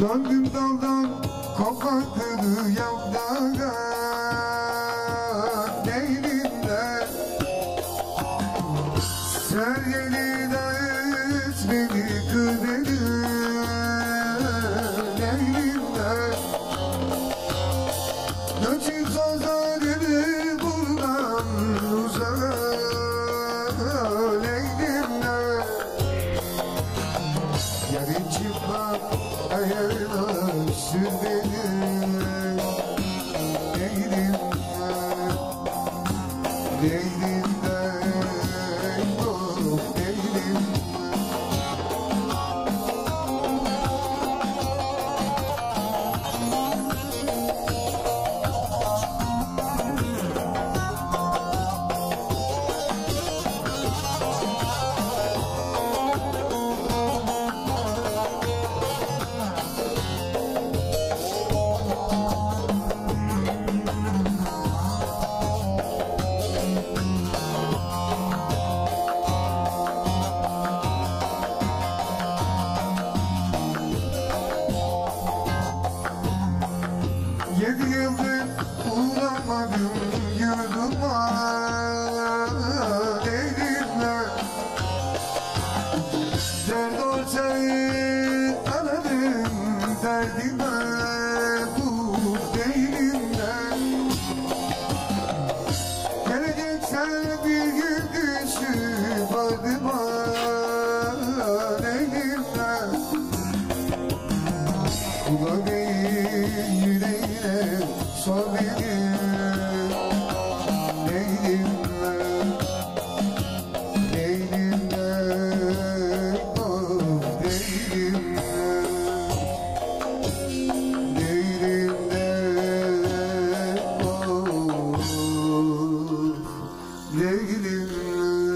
Döndüm daldan kopaklı yaprağa Değilimden Sevgili dağıt Ding, ding. Derdime Bu değilimle Geleceksen bir düşüp ardıma Değilimle Kula değil yüreğine sor beni Leylim